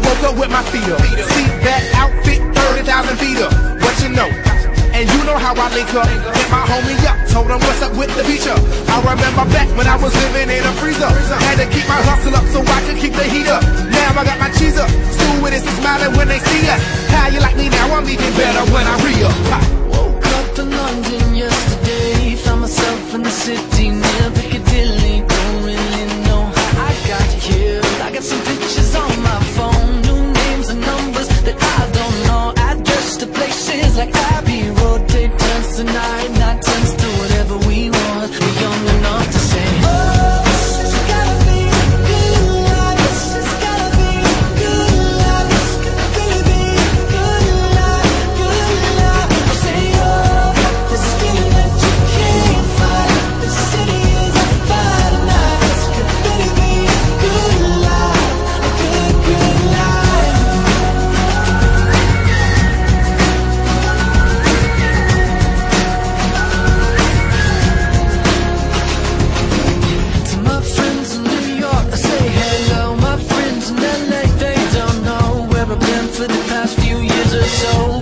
with my feet up. See that outfit, 30,000 feet up. What you know? And you know how I link up. Hit my homie up, told him what's up with the feature. I remember back when I was living in a freezer. Had to keep my hustle up so I could keep the heat up. Now I got my cheese up. Stewardess is smiling when they see us. How you like me now? I'm even better when I re up. Woke up to London yesterday. Found myself in the city near Piccadilly. Like Abbey Road. Take turns tonight, not turns to whatever we want. past few years or so.